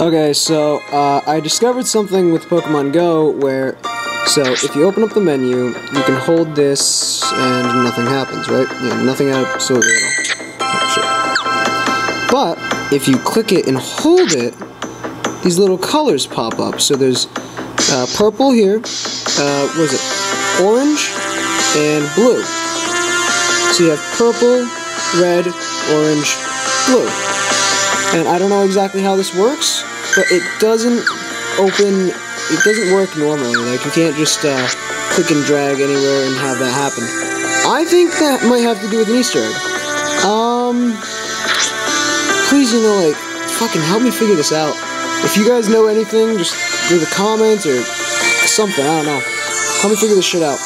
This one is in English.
Okay, so uh, I discovered something with Pokemon Go where, so if you open up the menu, you can hold this and nothing happens, right? Yeah, nothing absolutely at all. Oh. But if you click it and hold it, these little colors pop up. So there's uh, purple here, uh, what is it? Orange and blue. So you have purple, red, orange, blue. And I don't know exactly how this works, but it doesn't open, it doesn't work normally. Like, you can't just uh, click and drag anywhere and have that happen. I think that might have to do with an Easter egg. Um, please, you know, like, fucking help me figure this out. If you guys know anything, just leave a comment or something, I don't know. Help me figure this shit out.